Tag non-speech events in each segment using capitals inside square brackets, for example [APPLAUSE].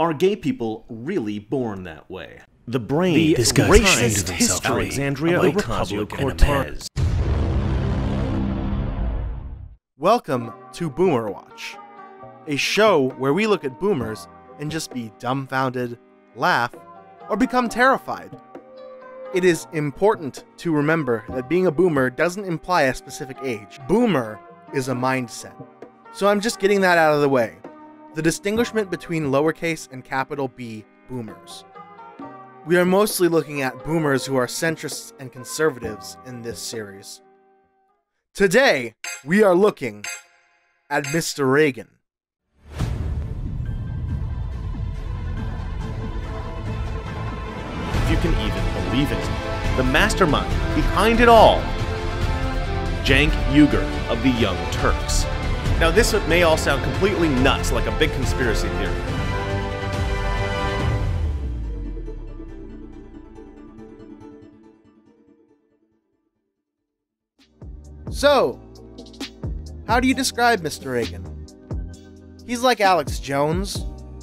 Are gay people really born that way? The brain, The this guy's racist trying to history, Alexandria of Ocasio-Cortez. Welcome to Boomer Watch, a show where we look at boomers and just be dumbfounded, laugh, or become terrified. It is important to remember that being a boomer doesn't imply a specific age. Boomer is a mindset. So I'm just getting that out of the way. The distinguishment between lowercase and capital B boomers. We are mostly looking at boomers who are centrists and conservatives in this series. Today, we are looking at Mr. Reagan. If you can even believe it. The mastermind behind it all. Cenk Uygur of the Young Turks. Now, this may all sound completely nuts, like a big conspiracy theory. So, how do you describe Mr. Reagan? He's like Alex Jones,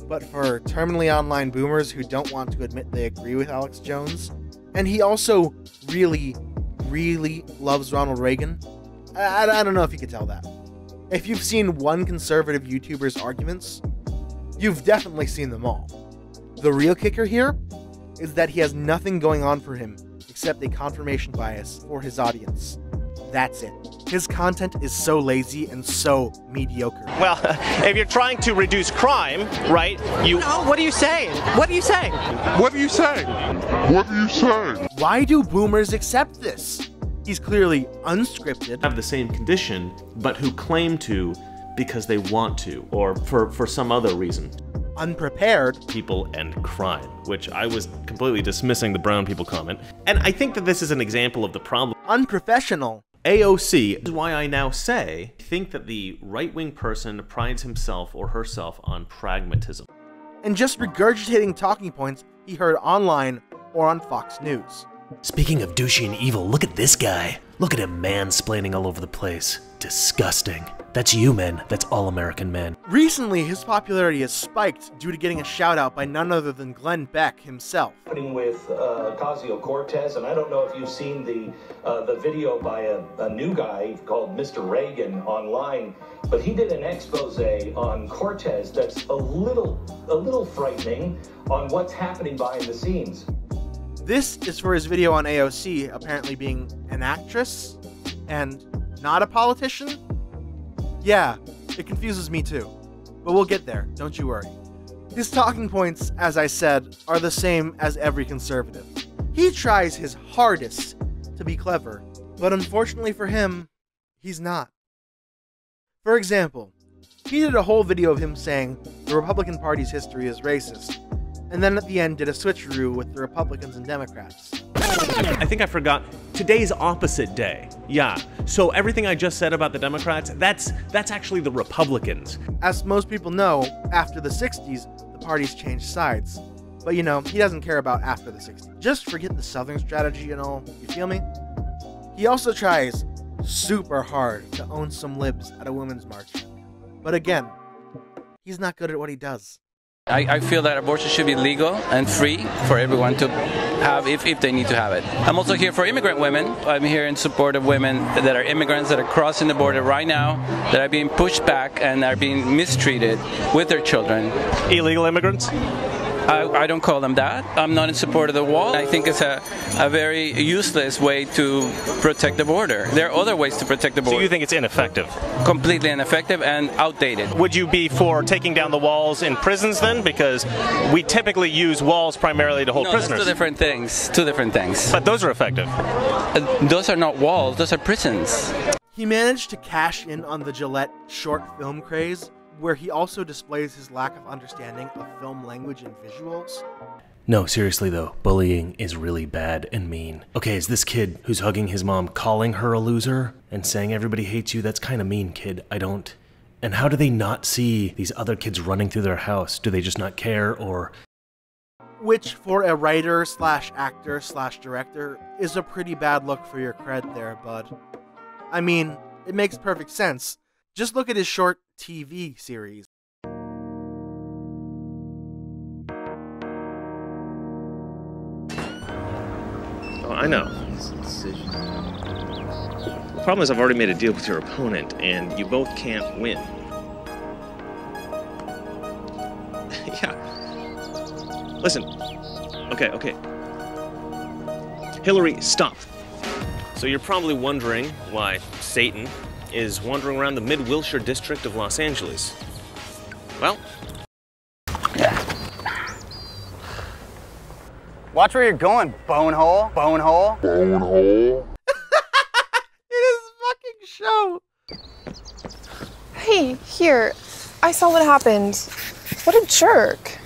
but for terminally online boomers who don't want to admit they agree with Alex Jones. And he also really, really loves Ronald Reagan. I, I, I don't know if you could tell that. If you've seen one conservative YouTuber's arguments, you've definitely seen them all. The real kicker here is that he has nothing going on for him except a confirmation bias for his audience. That's it. His content is so lazy and so mediocre. Well, [LAUGHS] if you're trying to reduce crime, right, you. No, what are you saying? What are you saying? What are you saying? What are you saying? Why do boomers accept this? He's clearly unscripted, Have the same condition, but who claim to because they want to, or for, for some other reason. unprepared, People and crime, which I was completely dismissing the brown people comment. And I think that this is an example of the problem. unprofessional. AOC is why I now say I think that the right wing person prides himself or herself on pragmatism. and just regurgitating talking points he heard online or on Fox News. Speaking of douchey and evil, look at this guy. Look at him mansplaining all over the place. Disgusting. That's you, men. That's all American men. Recently, his popularity has spiked due to getting a shout out by none other than Glenn Beck himself. happening with uh, Ocasio Cortez, and I don't know if you've seen the uh, the video by a, a new guy called Mr. Reagan online, but he did an expose on Cortez that's a little a little frightening on what's happening behind the scenes. This is for his video on AOC apparently being an actress and not a politician? Yeah, it confuses me too. But we'll get there, don't you worry. His talking points, as I said, are the same as every conservative. He tries his hardest to be clever, but unfortunately for him, he's not. For example, he did a whole video of him saying the Republican Party's history is racist, and then at the end did a switcheroo with the Republicans and Democrats. I think I forgot today's opposite day. Yeah. So everything I just said about the Democrats, that's that's actually the Republicans. As most people know, after the 60s, the parties changed sides. But you know, he doesn't care about after the 60s. Just forget the Southern strategy and all, you feel me? He also tries super hard to own some libs at a women's march. But again, he's not good at what he does. I, I feel that abortion should be legal and free for everyone to have if, if they need to have it. I'm also here for immigrant women. I'm here in support of women that are immigrants that are crossing the border right now, that are being pushed back and are being mistreated with their children. Illegal immigrants? I, I don't call them that. I'm not in support of the wall. I think it's a, a very useless way to protect the border. There are other ways to protect the border. So you think it's ineffective? completely ineffective and outdated. Would you be for taking down the walls in prisons then? Because we typically use walls primarily to hold No, prisoners. two different things. Two different things. But those are effective. Uh, those are not walls. Those are prisons. He managed to cash in on the Gillette short film craze, where he also displays his lack of understanding of film language and visuals. No, seriously though, bullying is really bad and mean. Okay, is this kid who's hugging his mom calling her a loser and saying everybody hates you? That's kind of mean, kid. I don't. And how do they not see these other kids running through their house? Do they just not care or Which, for a writer slash actor slash director, is a pretty bad look for your cred there, bud. I mean, it makes perfect sense. Just look at his short TV series. Oh, I know. The problem is I've already made a deal with your opponent, and you both can't win. [LAUGHS] yeah. Listen. Okay, okay. Hillary, stop. So you're probably wondering why Satan is wandering around the Mid Wilshire district of Los Angeles. Well, Watch where you're going, bonehole. Bonehole. Bonehole. [LAUGHS] It is fucking show. Hey, here. I saw what happened. What a jerk.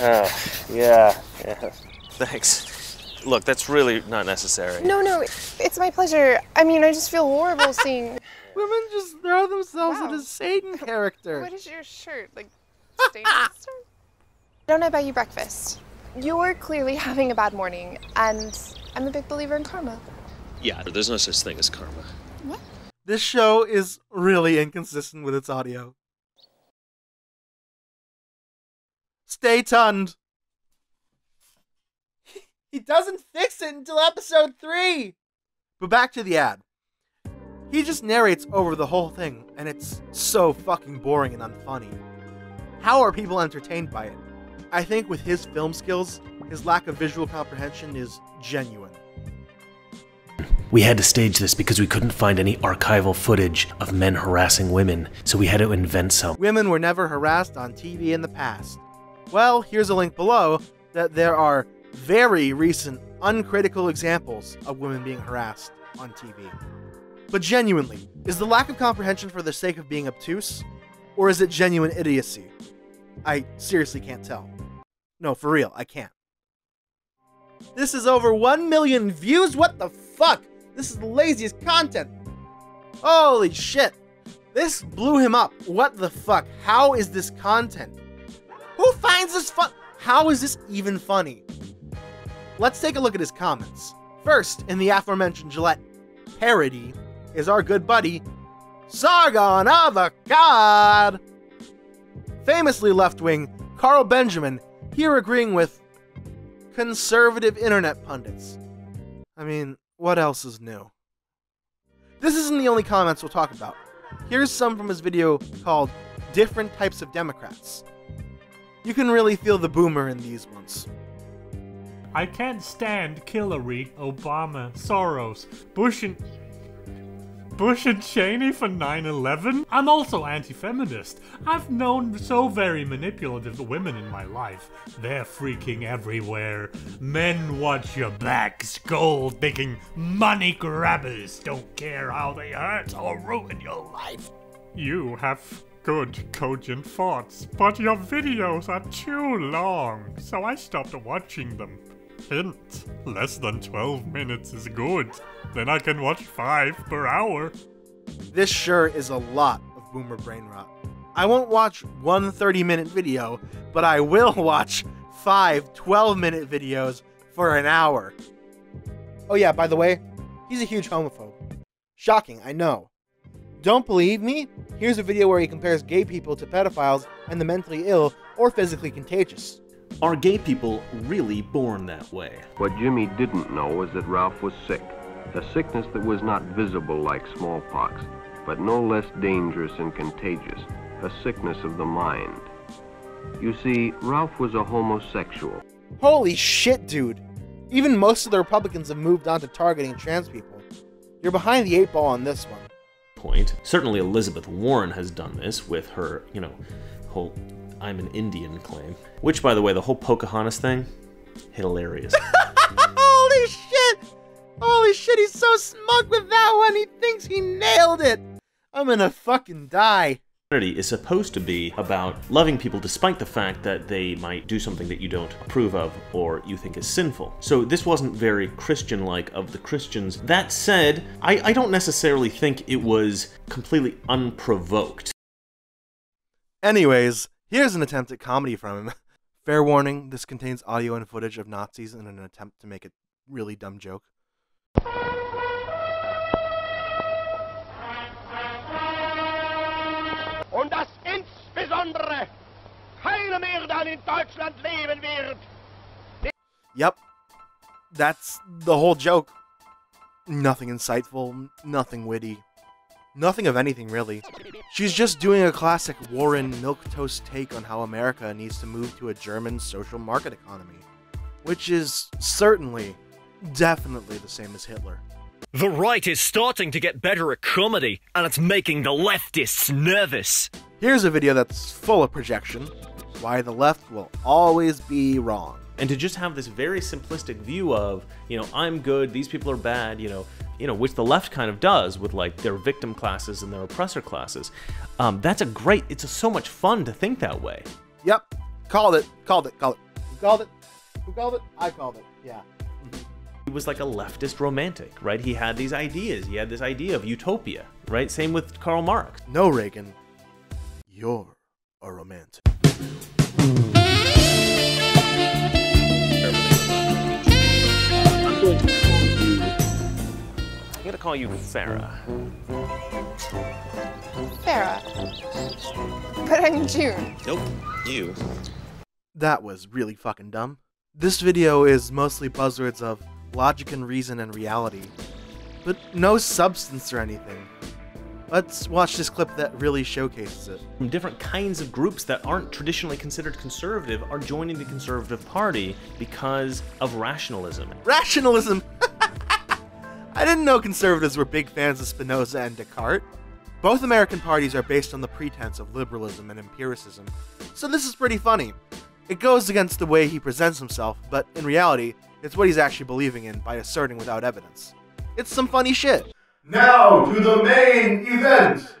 Oh, yeah, yeah. Thanks. Look, that's really not necessary. No, no, it's my pleasure. I mean, I just feel horrible [LAUGHS] seeing. Women just throw themselves Wow. into Satan [LAUGHS] character. What is your shirt? Like, [LAUGHS] stained sister? I don't know about you breakfast. You're clearly having a bad morning, and I'm a big believer in karma. Yeah, there's no such thing as karma. What? This show is really inconsistent with its audio. Stay tuned. [LAUGHS] He doesn't fix it until episode 3. But back to the ad. He just narrates over the whole thing, and it's so fucking boring and unfunny. How are people entertained by it? I think with his film skills, his lack of visual comprehension is genuine. We had to stage this because we couldn't find any archival footage of men harassing women, so we had to invent some. Women were never harassed on TV in the past. Well, here's a link below that there are very recent, uncritical examples of women being harassed on TV. But genuinely, is the lack of comprehension for the sake of being obtuse? Or is it genuine idiocy? I seriously can't tell. No, for real, I can't. This is over 1 million views? What the fuck? This is the laziest content. Holy shit. This blew him up. What the fuck? How is this content? Who finds this fun? How is this even funny? Let's take a look at his comments. First, in the aforementioned Gillette parody, is our good buddy, Sargon of Akkad. Famously left wing, Carl Benjamin, here agreeing with conservative internet pundits. I mean, what else is new? This isn't the only comments we'll talk about. Here's some from his video called Different Types of Democrats. You can really feel the boomer in these ones. I can't stand Hillary, Obama, Soros, Bush and Bush and Cheney for 9/11. I'm also anti-feminist. I've known so very manipulative women in my life. They're freaking everywhere. Men watch your back, scold, thinking money grabbers don't care how they hurt or ruin your life. You have good, cogent thoughts, but your videos are too long, so I stopped watching them. Hint, less than 12 minutes is good. Then I can watch 5 per hour. This sure is a lot of boomer brain rot. I won't watch one 30 minute video, but I will [LAUGHS] watch five 12 minute videos for an hour. Oh, yeah, by the way, he's a huge homophobe. Shocking, I know. Don't believe me? Here's a video where he compares gay people to pedophiles and the mentally ill or physically contagious. Are gay people really born that way? What Jimmy didn't know was that Ralph was sick. A sickness that was not visible like smallpox, but no less dangerous and contagious. A sickness of the mind. You see, Ralph was a homosexual. Holy shit, dude. Even most of the Republicans have moved on to targeting trans people. You're behind the eight ball on this one. Point. Certainly Elizabeth Warren has done this with her, you know, whole I'm an Indian claim. Which, by the way, the whole Pocahontas thing, hilarious. [LAUGHS] Holy shit! Holy shit, he's so smug with that one. He thinks he nailed it. I'm gonna fucking die. Is supposed to be about loving people despite the fact that they might do something that you don't approve of or you think is sinful. So this wasn't very Christian like of the Christians. That said, I, I don't necessarily think it was completely unprovoked. Anyways, here's an attempt at comedy from him. [LAUGHS] Fair warning, this contains audio and footage of Nazis in an attempt to make a really dumb joke. Und dass insbesondere keiner mehr dann in Deutschland leben wird. Yep. That's the whole joke. Nothing insightful, nothing witty, nothing of anything really. She's just doing a classic Warren milquetoast take on how America needs to move to a German social market economy, which is certainly, definitely the same as Hitler. The right is starting to get better at comedy, and it's making the leftists nervous. Here's a video that's full of projection. Why the left will always be wrong. And to just have this very simplistic view of, you know, I'm good, these people are bad, you know, you know, which the left kind of does with like their victim classes and their oppressor classes. Um, that's a great. It's a, so much fun to think that way. Yep, called it, called it, called it. Who called it? Who called it? I called it. Yeah. He was like a leftist romantic, right? He had these ideas. He had this idea of utopia, right? Same with Karl Marx. No, Reagan. You're a romantic. I'm going to call you Farah. Farah. But I'm June. Nope, you. That was really fucking dumb. This video is mostly buzzwords of logic and reason and reality, but no substance or anything. Let's watch this clip that really showcases it. Different kinds of groups that aren't traditionally considered conservative are joining the Conservative Party because of rationalism. Rationalism! I didn't know conservatives were big fans of Spinoza and Descartes. Both American parties are based on the pretense of liberalism and empiricism, so this is pretty funny. It goes against the way he presents himself, but in reality, it's what he's actually believing in by asserting without evidence. It's some funny shit. Now to the main event!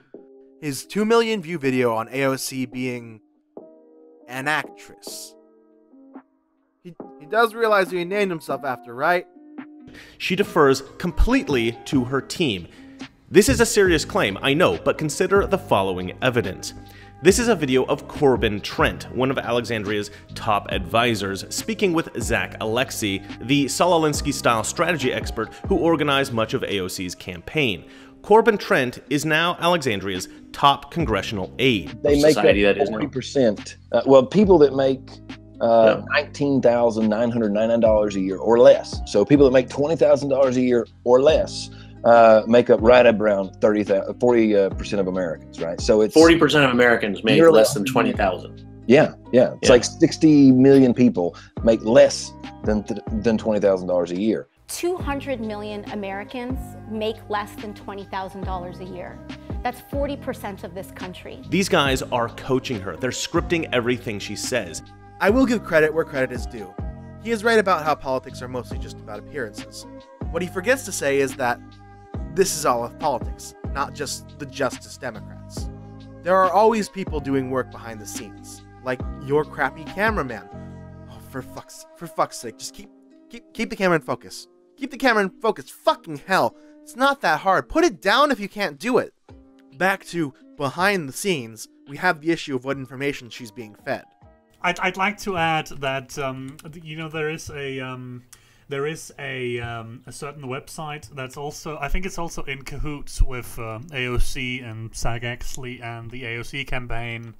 His 2 million view video on AOC being an actress. He, he does realize who he named himself after, right? She defers completely to her team. This is a serious claim, I know, but consider the following evidence. This is a video of Corbin Trent, one of Alexandria's top advisors, speaking with Zack Exley, the Saul Alinsky-style strategy expert who organized much of AOC's campaign. Corbin Trent is now Alexandria's top congressional aide. They make up 40%. Uh, well, people that make uh, $19,999 a year or less. So people that make $20,000 a year or less uh, make up right around 30, 40 uh, percent of Americans, right? So it's 40 percent of Americans make less than 20,000. Yeah, yeah. It's Yeah. like 60 million people make less than th- than $20,000 a year. 200 million Americans make less than $20,000 a year. That's 40% of this country. These guys are coaching her. They're scripting everything she says. I will give credit where credit is due. He is right about how politics are mostly just about appearances. What he forgets to say is that this is all of politics, not just the Justice Democrats. There are always people doing work behind the scenes, like your crappy cameraman. Oh, for fuck's for fuck's sake, just keep keep keep the camera in focus. Keep the camera in focus. Fucking hell, it's not that hard. Put it down if you can't do it. Back to behind the scenes, we have the issue of what information she's being fed. I'd, I'd like to add that um, you know there is a um, there is a um, a certain website that's also I think it's also in cahoots with um, AOC and Zack Exley and the AOC campaign.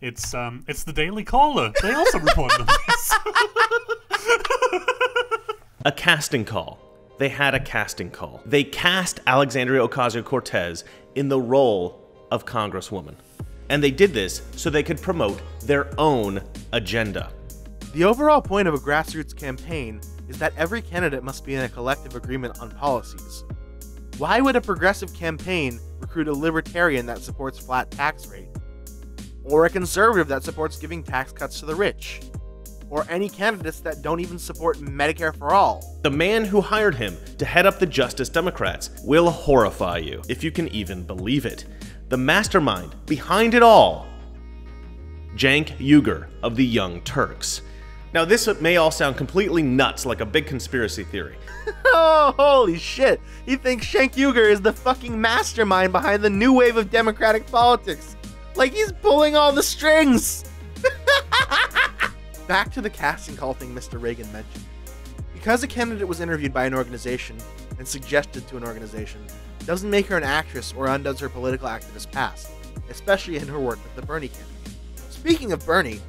It's um it's the Daily Caller. They also report this. [LAUGHS] A casting call. They had a casting call. They cast Alexandria Ocasio Cortez in the role of Congresswoman. And they did this so they could promote their own agenda. The overall point of a grassroots campaign is that every candidate must be in a collective agreement on policies. Why would a progressive campaign recruit a libertarian that supports flat tax rate? Or a conservative that supports giving tax cuts to the rich? Or any candidates that don't even support Medicare for all? The man who hired him to head up the Justice Democrats will horrify you, if you can even believe it. The mastermind behind it all Cenk Uygur of the Young Turks. Now, this may all sound completely nuts, like a big conspiracy theory. [LAUGHS] oh, holy shit! He thinks Cenk Uygur is the fucking mastermind behind the new wave of democratic politics. Like he's pulling all the strings! [LAUGHS] Back to the casting call thing Mr. Reagan mentioned. Because a candidate was interviewed by an organization and suggested to an organization doesn't make her an actress or undoes her political activist past, especially in her work with the Bernie campaign. Speaking of Bernie,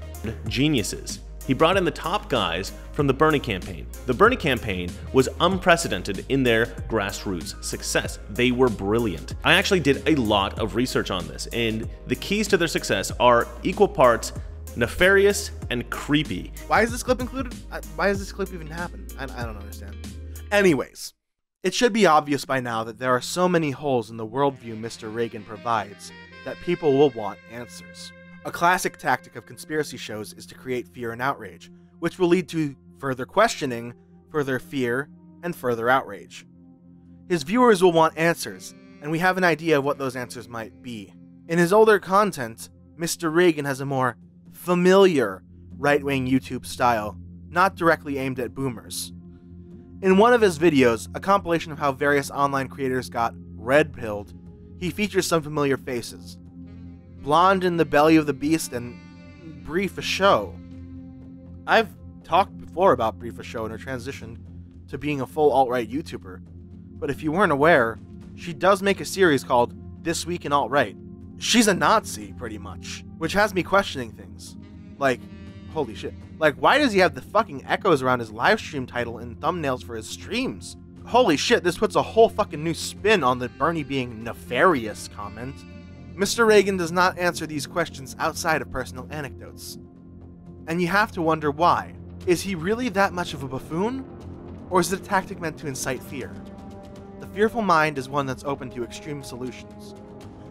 Geniuses. He brought in the top guys from the Bernie campaign. The Bernie campaign was unprecedented in their grassroots success. They were brilliant. I actually did a lot of research on this, and the keys to their success are equal parts nefarious and creepy. Why is this clip included? Uh, why does this clip even happen? I, I don't understand. Anyways, it should be obvious by now that there are so many holes in the worldview Mr. Reagan provides that people will want answers. A classic tactic of conspiracy shows is to create fear and outrage, which will lead to further questioning, further fear, and further outrage. His viewers will want answers, and we have an idea of what those answers might be. In his older content, Mr. Reagan has a more familiar right wing YouTube style, not directly aimed at boomers. In one of his videos, a compilation of how various online creators got red pilled, he features some familiar faces. Blonde in the Belly of the Beast and Brief a Show. I've talked before about Brief a Show and her transition to being a full alt right YouTuber, but if you weren't aware, she does make a series called This Week in Alt Right. She's a Nazi, pretty much, which has me questioning things. Like, holy shit. Like, why does he have the fucking echoes around his live stream title and thumbnails for his streams? Holy shit, this puts a whole fucking new spin on the Bernie being nefarious comment. Mr. Reagan does not answer these questions outside of personal anecdotes. And you have to wonder why. Is he really that much of a buffoon? Or is it a tactic meant to incite fear? The fearful mind is one that's open to extreme solutions,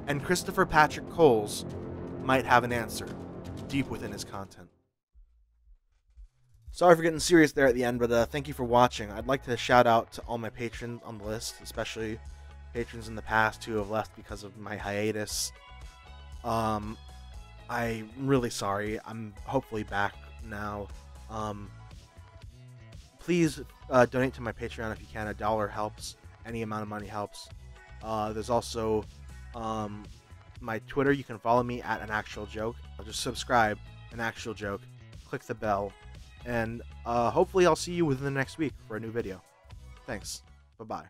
and Christopher Patrick Coles might have an answer deep within his content. Sorry for getting serious there at the end, but uh, thank you for watching. I'd like to shout out to all my patrons on the list, especially patrons in the past who have left because of my hiatus. Um, I'm really sorry. I'm hopefully back now. Um, please uh, donate to my Patreon if you can. A dollar helps. Any amount of money helps. Uh, there's also um, my Twitter. You can follow me at an actual joke. I'll just subscribe. An actual joke. Click the bell and uh, hopefully I'll see you within the next week for a new video. Thanks. Bye bye.